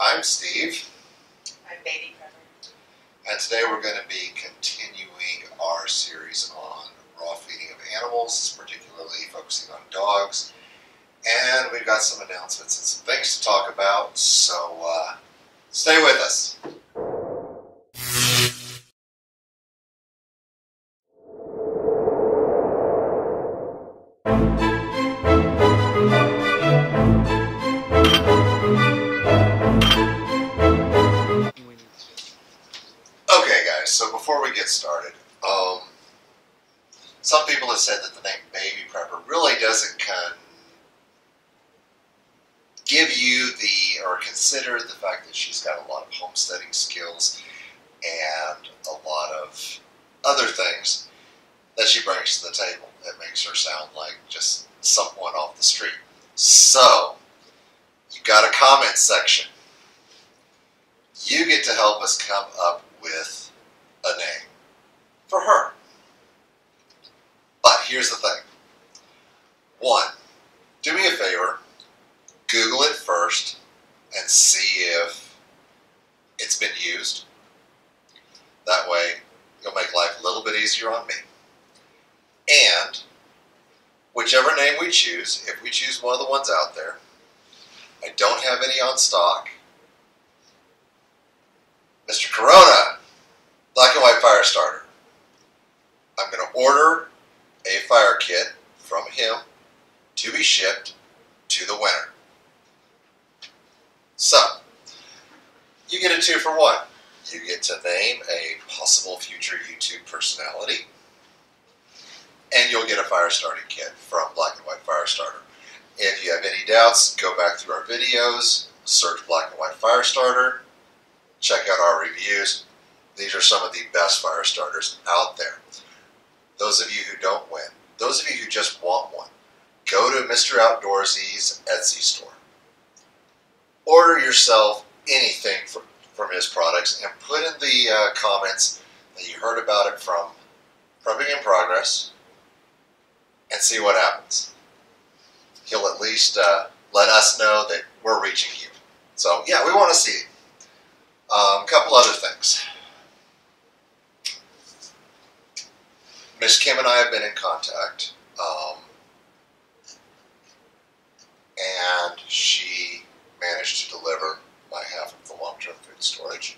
I'm Steve, I'm Baby Prepper. and today we're going to be continuing our series on raw feeding of animals, particularly focusing on dogs. And we've got some announcements and some things to talk about, so uh, stay with us. She's got a lot of homesteading skills and a lot of other things that she brings to the table that makes her sound like just someone off the street. So, you got a comment section. You get to help us come up with a name for her. But here's the thing. One, do me a favor, Google it first and see if it's been used. That way, you'll make life a little bit easier on me. And whichever name we choose, if we choose one of the ones out there, I don't have any on stock. Mr. Corona, Black and White Fire Starter. I'm going to order a fire kit from him to be shipped to the winner. So, you get a two for one. You get to name a possible future YouTube personality, and you'll get a fire starting kit from Black and White Fire Starter. If you have any doubts, go back through our videos, search Black and White Fire Starter, check out our reviews. These are some of the best fire starters out there. Those of you who don't win, those of you who just want one, go to Mr. Outdoorsy's Etsy store. Order yourself anything from, from his products and put in the uh, comments that you heard about it from Prepping in Progress and see what happens. He'll at least uh, let us know that we're reaching you. So, yeah, we want to see. A um, couple other things. Miss Kim and I have been in contact, um, and she managed to deliver my half of the long-term food storage.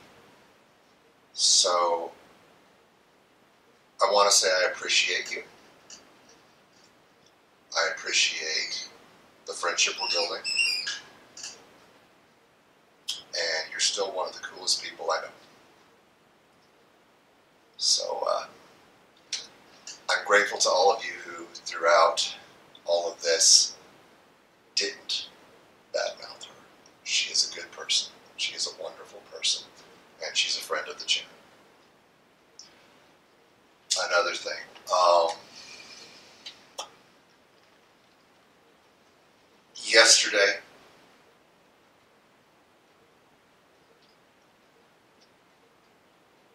So I want to say I appreciate you. I appreciate the friendship we're building. And you're still one of the coolest people I know. So, uh, I'm grateful to all of you who, throughout all of this, didn't badmouth her. She is a good person. She is a wonderful person. And she's a friend of the channel. Another thing. Um, yesterday,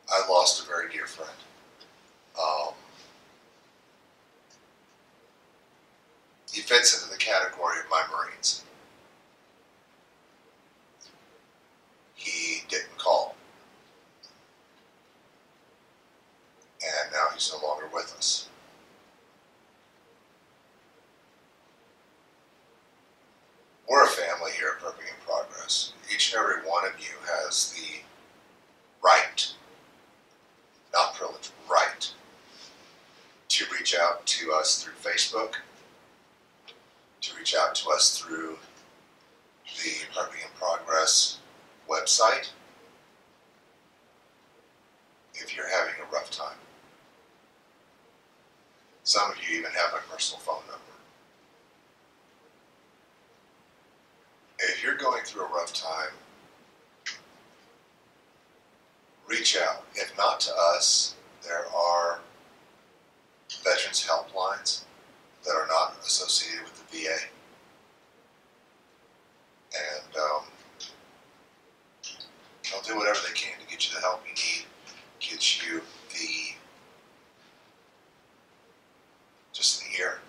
I lost a very dear friend. Um, he fits into the category of my Marines. He didn't call. And now he's no longer with us. We're a family here at Prepping in Progress. Each you has the right, not privilege, right, to reach out to us through Facebook, to reach out to us through the Prepping in Progress website if you're having a rough time. Some of you even have my personal phone number. If you're going through a rough time, reach out. If not to us, there are veterans helplines that are not associated with the VA. And um, they'll do whatever they can to get you the help you need, get you the just an ear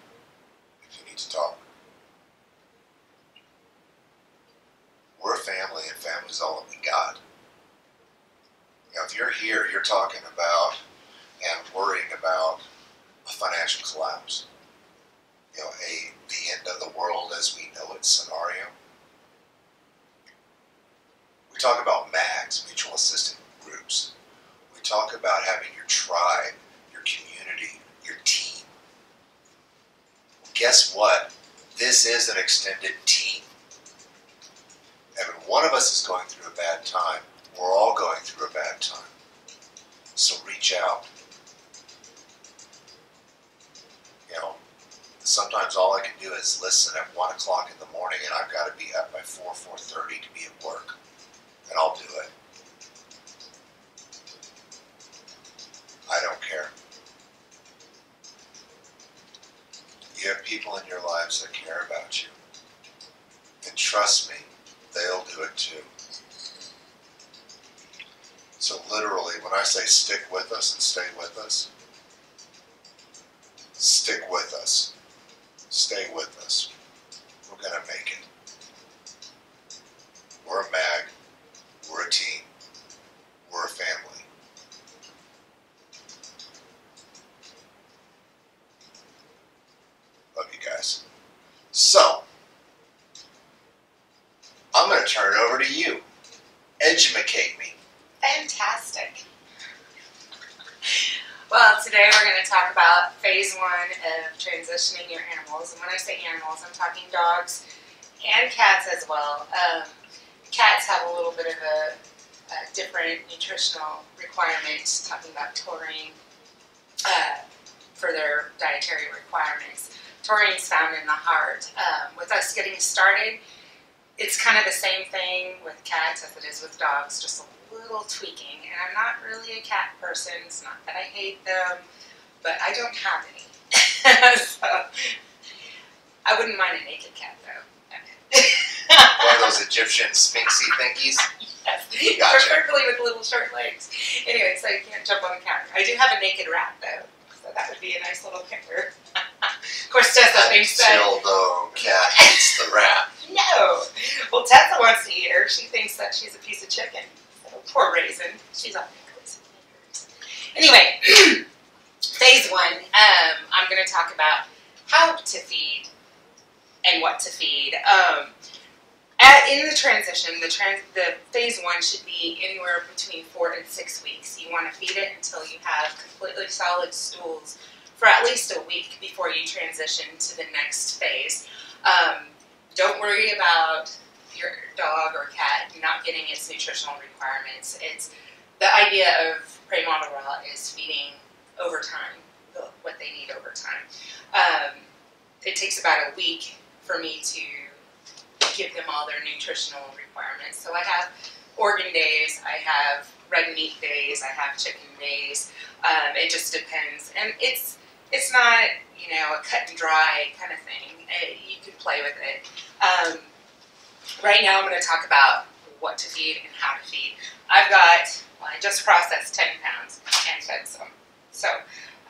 if you need to talk. We're a family, and talking about and worrying about a financial collapse, you know, a the end of the world as we know it scenario. We talk about MAGs, mutual assistance groups. We talk about having your tribe, your community, your team. Guess what? This is an extended team. When one of us is going through a bad time, we're all going through a bad time. So reach out. You know, sometimes all I can do is listen at one o'clock in the morning, and I've got to be up by four, four thirty to be at work, and I'll do it. I don't care. You have people in your lives that care about you, trust me, they'll do it too. So literally, when I say stick with us and stay with us, stick with us. Stay with us. We're going to make it. We're a mag. We're a team. We're a family. Love you guys. So, I'm going to turn it over to you. Educate me. Fantastic. Well, today we're going to talk about phase one of transitioning your animals. And when I say animals, I'm talking dogs and cats as well. Um, cats have a little bit of a, a different nutritional requirement, talking about taurine uh, for their dietary requirements. Taurine is found in the heart. Um, with us getting started, it's kind of the same thing with cats as it is with dogs, just a little tweaking. And I'm not really a cat person. It's not that I hate them, but I don't have any. so I wouldn't mind a naked cat though. One of those Egyptian sphinxy thingies. yes, Gotcha. preferably with little short legs. Anyway, so you can't jump on the counter. I do have a naked rat though, so that would be a nice little picture. of course, Tessa thinks that. Until the cat eats the rat. No. Well, Tessa wants to eat her. She thinks that she's a piece of chicken. Poor raisin. She's on pickles. Anyway, phase one, um, I'm going to talk about how to feed and what to feed. Um, at, in the transition, the, trans, the phase one should be anywhere between four and six weeks. You want to feed it until you have completely solid stools for at least a week before you transition to the next phase. Um, don't worry about your dog or cat not getting its nutritional requirements. It's the idea of prey model raw is feeding over time, what they need over time. Um, it takes about a week for me to give them all their nutritional requirements. So I have organ days, I have red meat days, I have chicken days. Um, it just depends, and it's it's not you know a cut and dry kind of thing. It, you can play with it. Um, right now, I'm going to talk about what to feed and how to feed. I've got well, I just processed 10 pounds and fed some, so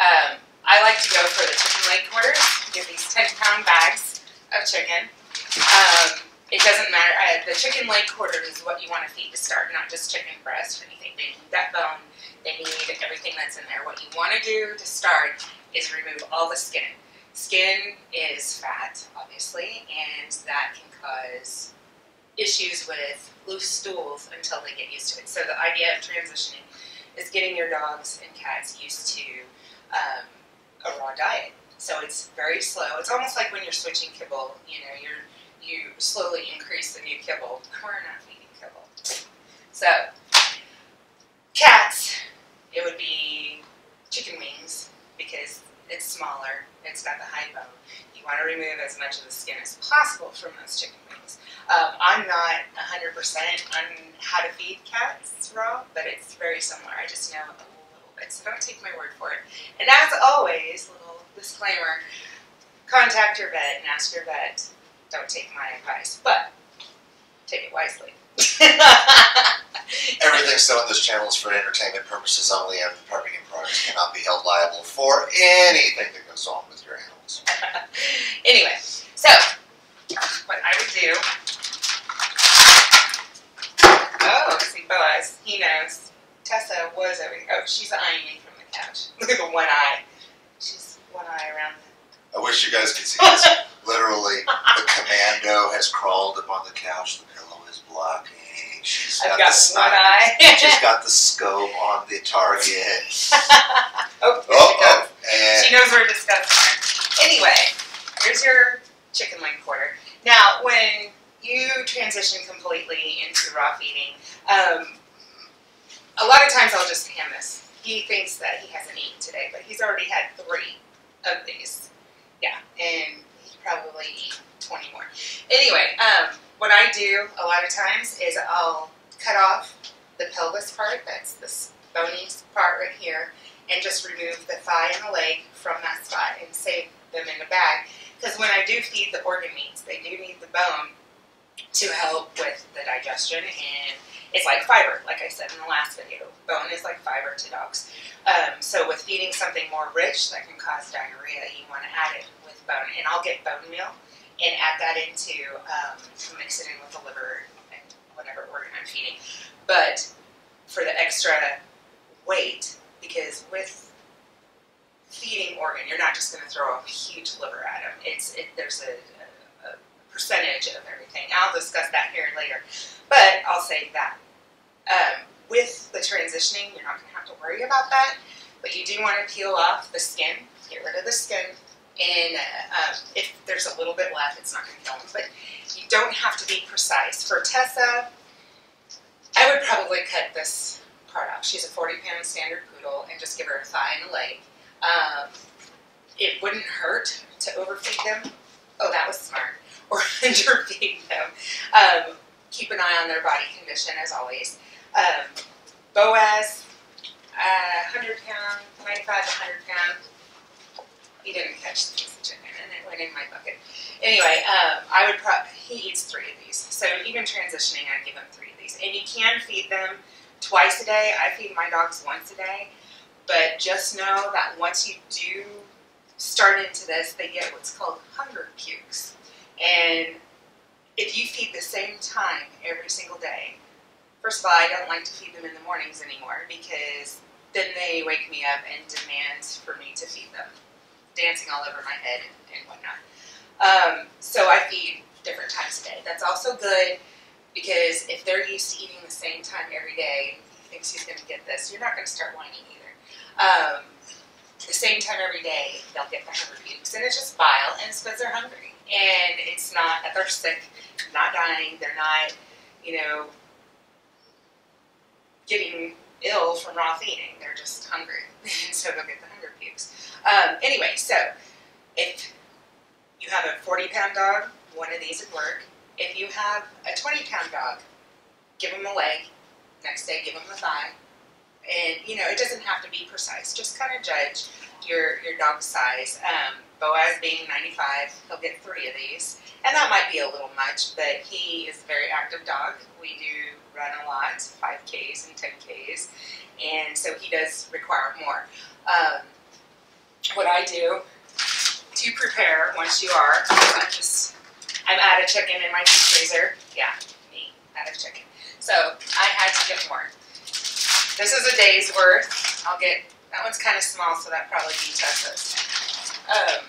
um, I like to go for the chicken leg quarters. Get these 10 pound bags of chicken. Um, it doesn't matter. I, the chicken leg quarter is what you want to feed to start, not just chicken breast or anything. They need that bone. They need everything that's in there. What you want to do to start is remove all the skin. Skin is fat, obviously, and that can cause issues with loose stools until they get used to it. So the idea of transitioning is getting your dogs and cats used to um, a raw diet. So it's very slow. It's almost like when you're switching kibble. You know, you're you slowly increase the new kibble. We're not feeding kibble. So cats, it would be chicken wings because it's smaller. It's got the high bone. You want to remove as much of the skin as possible from those chicken wings. Um, I'm not 100% on how to feed cats raw, but it's very similar. I just know a little bit, so don't take my word for it. And as always, little disclaimer, contact your vet and ask your vet. Don't take my advice, but take it wisely. Everything said on this channel is for entertainment purposes only, and the and products cannot be held liable for anything that goes on with your animals. anyway, so what I would do. Oh, see, Boaz, he knows. Tessa was over here. Oh, she's eyeing me from the couch. Look at the one eye. She's one eye around. I wish you guys could see this. Literally, the commando has crawled up on the couch. The pillow is blocking. She's I've got, got the eye. She's got the scope on the target. oh, Oh, she oh, and She knows we're discussing. Anyway, here's your chicken wing quarter. Now, when you transition completely into raw feeding, um, a lot of times I'll just hand this. He thinks that he hasn't eaten today, but he's already had three of these. Yeah, and he probably eat 20 more. Anyway, um, what I do a lot of times is I'll cut off the pelvis part, that's this bony part right here, and just remove the thigh and the leg from that spot and save them in the bag. Because when I do feed the organ meats, they do need the bone to help with the digestion, and it's like fiber, like I said in the last video. Bone is like fiber to dogs. Um, so with feeding something more rich that can cause diarrhea, you want to add it with bone, and I'll get bone meal and add that into um, mix it in with the liver whatever organ I'm feeding. But for the extra weight, because with feeding organ, you're not just going to throw a huge liver at them. It's it, there's a, a, a percentage of everything. I'll discuss that here later, but I'll say that um, with the transitioning, you're not going to have to worry about that. But you do want to peel off the skin, get rid of the skin, and uh, um, if there's a little bit left, it's not going to kill them. But don't have to be precise. For Tessa, I would probably cut this part off. She's a 40 pound standard poodle, and just give her a thigh and a leg. Um, it wouldn't hurt to overfeed them. Oh, that was smart. Or underfeed them. Um, keep an eye on their body condition as always. Um, Boaz, uh, 100 pound, 95 to 100 pound. He didn't catch the piece of chicken, and it went in my bucket. Anyway, um, I would he eats three of these. So even transitioning, I'd give him three of these, and you can feed them twice a day. I feed my dogs once a day, but just know that once you do start into this, they get what's called hunger pukes, and if you feed the same time every single day, first of all, I don't like to feed them in the mornings anymore because then they wake me up and demand for me to feed them, dancing all over my head and, and whatnot. Um, so I feed different times a day. That's also good because if they're used to eating the same time every day, he thinks he's going to get this, you're not going to start whining either. Um, the same time every day, they'll get the hunger pukes, and it's just bile, and it's because they're hungry, and it's not that they're sick, not dying, they're not, you know, getting ill from raw feeding. They're just hungry, and so they'll get the hunger pukes. Um, anyway, so if you have a 40 pound dog, one of these would work. If you have a 20 pound dog, give them a leg. Next day, give them a thigh. And you know, it doesn't have to be precise. Just kind of judge your your dog's size. Um, Boaz being 95, he'll get three of these, and that might be a little much, but he is a very active dog. We do run a lot, 5Ks and 10Ks, and so he does require more. Um, what I do to prepare once you are, I'm just I'm out of chicken in my deep freezer. Yeah, me out of chicken. So I had to get more. This is a day's worth. I'll get that one's kind of small, so that probably be Tessa's. Um,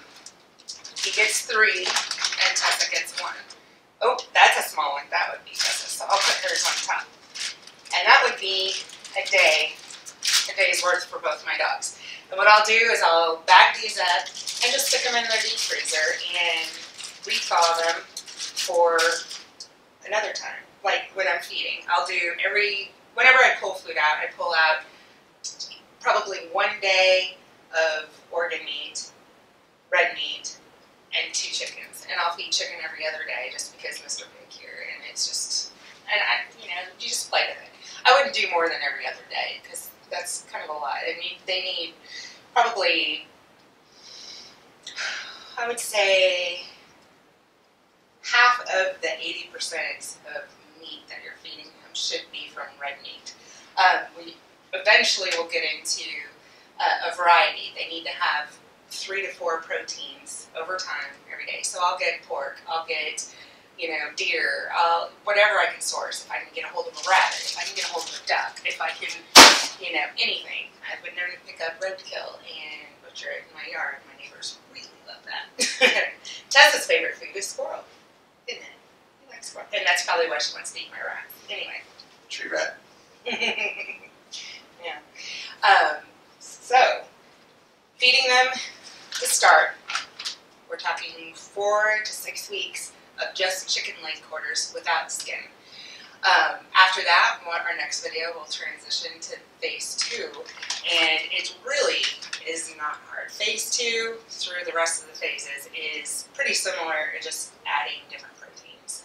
he gets three, and Tessa gets one. Oh, that's a small one. That would be Tessa's. So I'll put hers on top, and that would be a day, a day's worth for both my dogs. And what I'll do is I'll bag these up and just stick them in their deep freezer and rethaw them for another time. Like when I'm feeding, I'll do every whenever I pull food out, I pull out probably one day of organ meat, red meat, and two chickens. And I'll feed chicken every other day just because Mr. Pig here, and it's just, and I, you know, you just play with it. I wouldn't do more than every other day because that's kind of a lot. I mean, they need probably, I would say, half of the 80% of meat that you're feeding them should be from red meat. Um, we eventually will get into uh, a variety. They need to have three to four proteins over time every day. So I'll get pork, I'll get you know, deer, uh, whatever I can source. If I can get a hold of a rabbit, if I can get a hold of a duck, if I can, you know, anything. I've been known to pick up roadkill and butcher it in my yard. My neighbors that. Tessa's favorite food is squirrel, isn't it? You like squirrel, and that's probably why she wants to eat my rat. Anyway. Tree rat. yeah. Um, so, feeding them to start, we're talking four to six weeks of just chicken leg quarters without skin. Um, after that, our next video will transition to phase two, and it really is not hard. Phase two, through the rest of the phases, is pretty similar, just adding different proteins.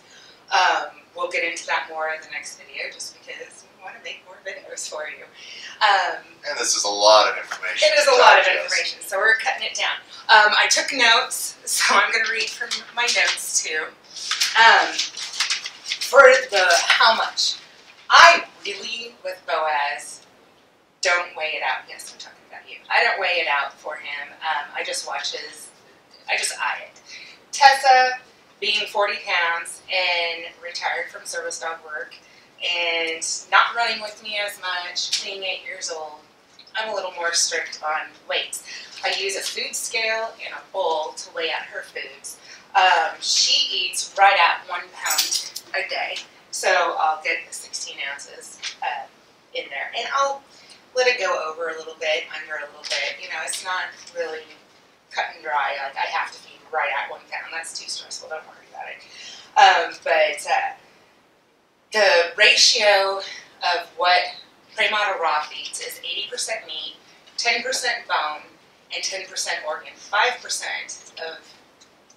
Um, we'll get into that more in the next video, just because we want to make more videos for you. Um, And this is a lot of information. it is a lot of information, so we're cutting it down. Um, I took notes, so I'm going to read from my notes too. Um, for the how much, I really with Boaz don't weigh it out. Yes, I'm talking about you. I don't weigh it out for him. Um, I just watch his. I just eye it. Tessa, being 40 pounds and retired from service dog work, and not running with me as much, being eight years old, I'm a little more strict on weights. I use a food scale and a bowl to weigh out her foods. Um, she eats right at one pound a day, so I'll get the 16 ounces uh, in there, and I'll let it go over a little bit, under a little bit. You know, it's not really cut and dry. Like I have to feed right at one pound. That's too stressful. Don't worry about it. Um, but uh, the ratio of what Prey Model Raw feeds is 80% meat, 10% bone, and 10% organ. 5% of,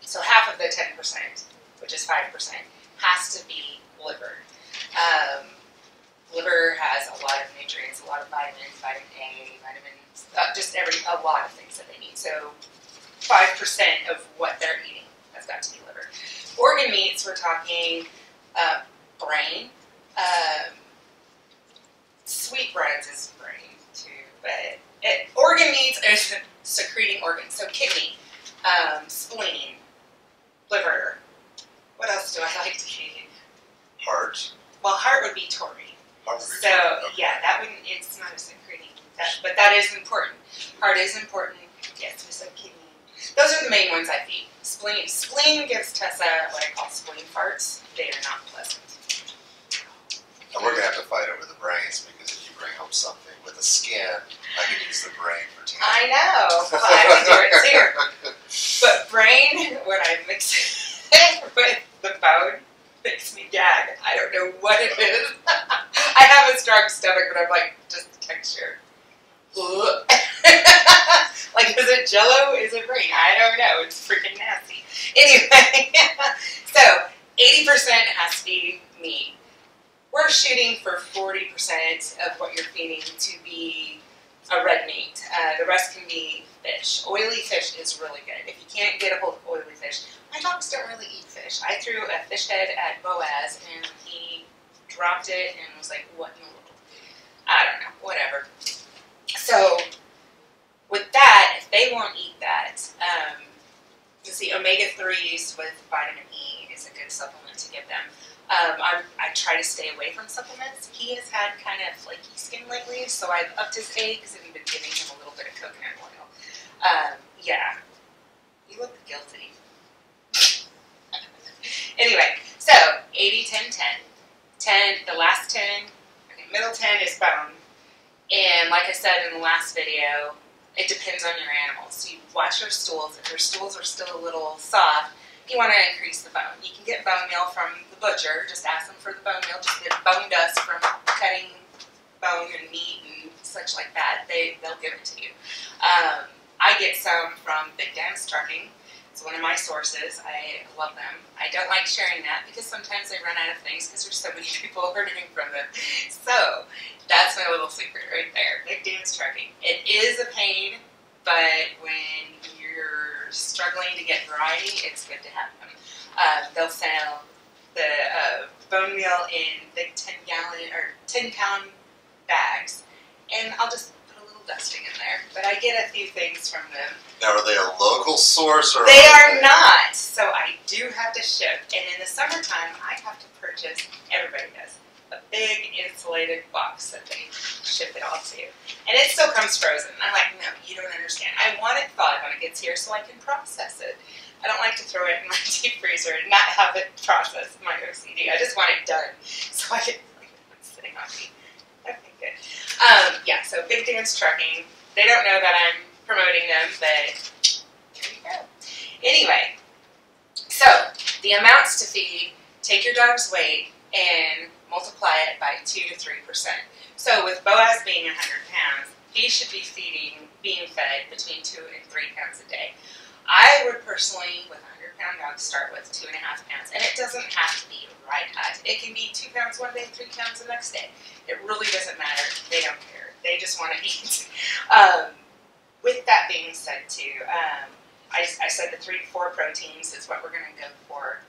so half of the 10%, which is 5%, has to be liver. Um, liver has a lot of nutrients, a lot of vitamins, vitamin A, vitamins, uh, just every, a lot of things that they need. So 5% of what they're eating has got to be liver. Organ meats, we're talking uh, brain, um, sweetbreads is brain too, but it, organ meats is secreting organs. So kidney, um, spleen, liver. What else do I like to eat? Heart. Well, heart would be taurine. So yeah, that wouldn't. It's not a secreting, that, but that is important. Heart is important. Yes, said kidney. Those are the main ones I feed. Spleen. Spleen gives Tessa what I call spleen farts. They are not pleasant. And we're gonna have to fight over the brains because if you bring home something with a skin, I can use the brain for tanning. I know. Well, I would do it. But brain, when I mix it with the bone, makes me gag. I don't know what it is. I have a strong stomach, but I'm like, just the texture. Like, is it jello? Is it brain? I don't know. It's freaking nasty. Anyway, so 80% has to be meat. We're shooting for 40% of what you're feeding to be a red meat. Uh, the rest can be fish. Oily fish is really good. If you can't get a hold of oily fish, my dogs don't really eat fish. I threw a fish head at Boaz and he dropped it and was like, what in the world? I don't know, whatever. So, with that, if they won't eat that, um, you see, omega 3s with vitamin E is a good supplement to give them. Um, I, I try to stay away from supplements. He has had kind of flaky skin lately, so I've upped his eggs and been giving him a little bit of coconut oil. Um, yeah, you look guilty. anyway, so 80, 10, 10. 10, the last 10, okay, middle 10 is bone. And like I said in the last video, it depends on your animals. So you watch your stools. If your stools are still a little soft, you want to increase the bone. You can get bone meal from the butcher. Just ask them for the bone meal. Just get bone dust from cutting bone and meat and such like that. They they'll give it to you. Um, I get some from Big Dan's Trucking. One of my sources. I love them. I don't like sharing that because sometimes they run out of things because there's so many people ordering from them. So that's my little secret right there. Big Dan's Trucking. It is a pain, but when you're struggling to get variety, it's good to have them. Uh, they'll sell the uh, bone meal in big 10 gallon or 10 pound bags, and I'll just dusting in there, but I get a few things from them. Now, are they a local source or? They are not, so I do have to ship. And in the summertime, I have to purchase. Everybody does a big insulated box that they ship it all to, and it still comes frozen. I'm like, no, you don't understand. I want it thawed when it gets here so I can process it. I don't like to throw it in my deep freezer and not have it process my OCD. I just want it done so I can it's sitting on me. Okay, good. Um, yeah, so Big Dan's Trucking. They don't know that I'm promoting them, but here you go. Anyway, so the amounts to feed, take your dog's weight and multiply it by 2 to 3%. So with Boaz being 100 pounds, he should be feeding, being fed between 2 and 3 pounds a day. I would personally, with a 100 pound dog, start with 2.5 pounds. And it doesn't have to be right high. It can be 2 pounds one day, 3 pounds the next day. It really doesn't matter. They don't care. They just want to eat. Um, with that being said, too, um, I, I, said the three to four proteins is what we're going to go for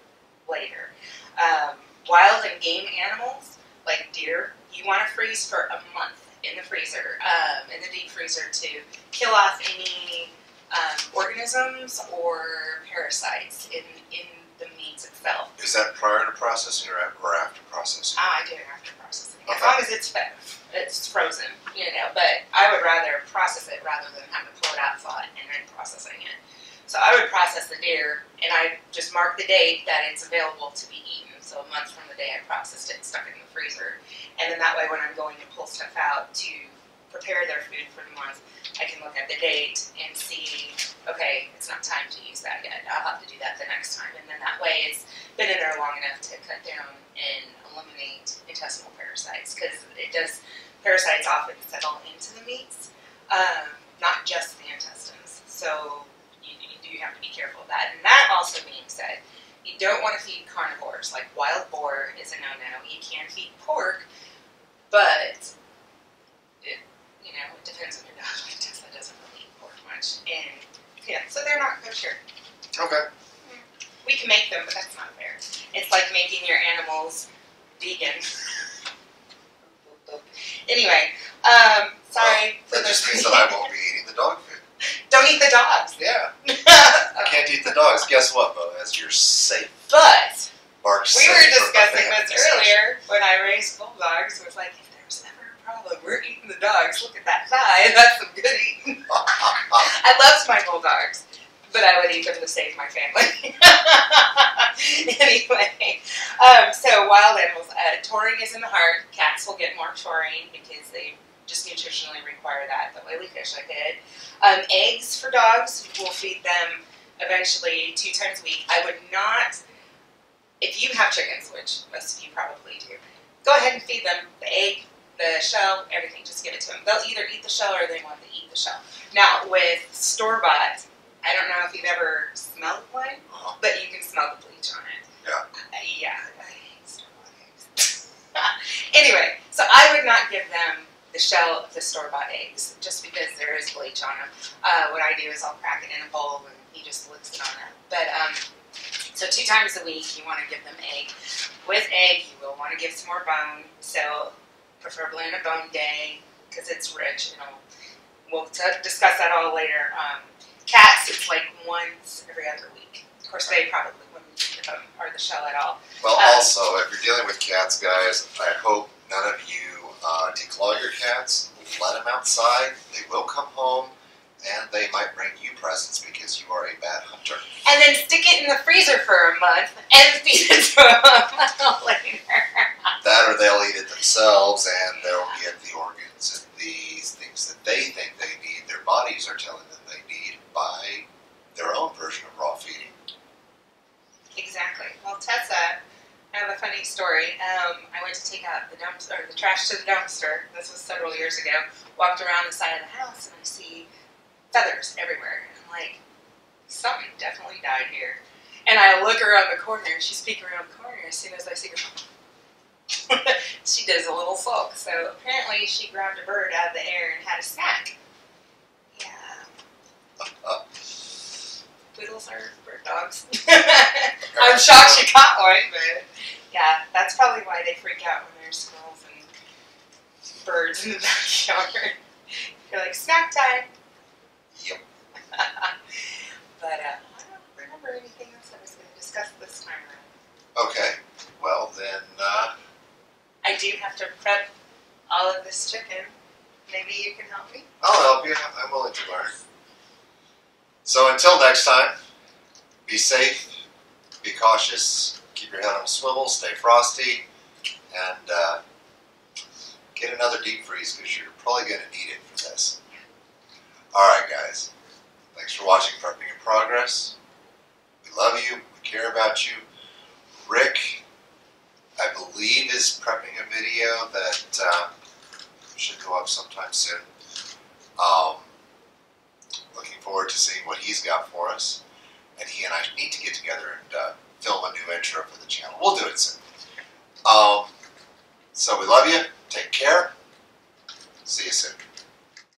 later. Um, wild and game animals, like deer, you want to freeze for a month in the freezer, um, in the deep freezer to kill off any um, organisms or parasites in, in the meats itself. Is that prior to processing or after processing? Ah, I do it after processing. Okay. As long as it's fed it's frozen, you know. But I would rather process it rather than having to pull it out, thaw it, and then processing it. So I would process the deer, and I just mark the date that it's available to be eaten. So a month from the day I processed it, stuck it in the freezer, and then that way when I'm going to pull stuff out to prepare their food for the month, I can look at the date and see, okay, it's not time to use that yet. I'll have to do that the next time, and then that way it's been in there long enough to cut down and eliminate intestinal parasites because it does parasites often settle into the meats, um, not just the intestines. So you, you do have to be careful of that. And that also being said, you don't want to feed carnivores. Like wild boar is a no-no. You can feed pork, but you know, it depends on your dog. Tessa doesn't really pork much, and yeah, so they're not kosher. Okay. We can make them, but that's not fair. It's like making your animals vegan. anyway, um, sorry well, that just means that I won't be eating the dog food. Don't eat the dogs. Yeah. I can't eat the dogs. Guess what, Boaz? You're safe. But Mark's we were discussing this earlier when I raised bulldogs. It was like, we're eating the dogs. Look at that thigh. That's some good eating. I loved my bulldogs but I would eat them to save my family. anyway, um, so wild animals. Uh, taurine is in the heart. Cats will get more taurine because they just nutritionally require that. The oily fish I did. Um, eggs for dogs. We'll feed them eventually two times a week. I would not, if you have chickens, which most of you probably do, go ahead and feed them the egg, the shell, everything. Just give it to them. They'll either eat the shell or they want to eat the shell. Now, with store bought, I don't know if you've ever smelled one, uh-huh. but you can smell the bleach on it. Yeah. Uh, yeah. I hate store bought eggs. anyway, so I would not give them the shell of the store bought eggs just because there is bleach on them. Uh, what I do is I'll crack it in a bowl and he just licks it on it. But um, so two times a week you want to give them egg. With egg, you will want to give some more bone. So preferably on a bone day because it's rich. You know, we'll t- discuss that all later. Um, Cats, it's like once every other week. Of course, they probably wouldn't them or the shell at all. Well, um, also, if you're dealing with cats, guys, I hope none of you uh, declaw your cats. Let them outside. They will come home, and they might bring you presents because you are a bad hunter. And then stick it in the freezer for a month and feed it to them later. That or they'll eat it themselves, and they'll get the organs and these things that they think they need. Their bodies are telling them they need by their own version of raw feeding. Exactly. Well, Tessa, I have a funny story. Um, I went to take out the dump or the trash to the dumpster. This was several years ago. Walked around the side of the house and I see feathers everywhere. And I'm like, something definitely died here. And I look around the corner and she's peeking around the corner. As soon as I see her, she does a little sulk. So apparently she grabbed a bird out of the air and had a snack. Yeah. Poodles are bird dogs. I'm shocked she caught one, but yeah, that's probably why they freak out when there's squirrels and birds in the backyard. They're like snack time. Yep. but uh, I don't remember anything else I was going to discuss this time around. Okay. Well then, uh, I do have to prep all of this chicken. Maybe you can help me. I'll help you. I'm willing to learn. So until next time, be safe, be cautious, keep your head on a swivel, stay frosty, and uh, get another deep freeze because you're probably going to need it for this. All right, guys. Thanks for watching Prepping in Progress. We love you. We care about you. Rick, I believe, is prepping a video that uh, should go up sometime soon. Um, looking forward to seeing what he's got for us. And he and I need to get together and uh, film a new intro for the channel. We'll do it soon. Um, so we love you. Take care. See you soon.